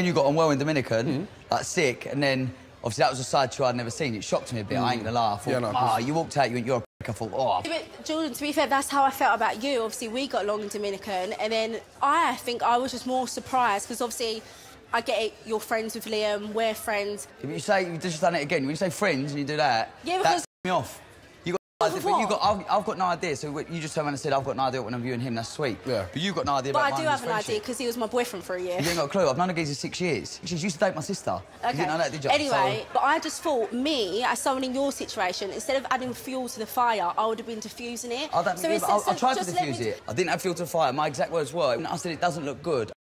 and you got on well in Dominican, like sick, and then obviously that was a side to you I'd never seen. It shocked me a bit. I ain't gonna lie. I thought, Yeah, no, of ah, you walked out, you went, you're a prick. I thought, oh, But Jordan, to be fair, that's how I felt about you. Obviously, we got along in Dominican, and then I think I was just more surprised because obviously, I get it. You're friends with Liam. We're friends. If you say you've just done it again, when you say friends and you do that, Yeah, that because- me off. You got, Off but you what? got, I've, I've got no idea. So you just turned around and said, I've got no idea what I'm viewing him. That's sweet. Yeah. But you've got no idea But about I do have an idea because he was my boyfriend for a year. You ain't got a clue. I've known a geezer six years. She used to date my sister. You didn't know that, did you? Anyway, So- but I just thought me, as someone in your situation, instead of adding fuel to the fire, I would have been diffusing it. I, don't, So yeah, it's- but I, I tried to just let me defuse it. I didn't add fuel to the fire. My exact words were, I said it doesn't look good.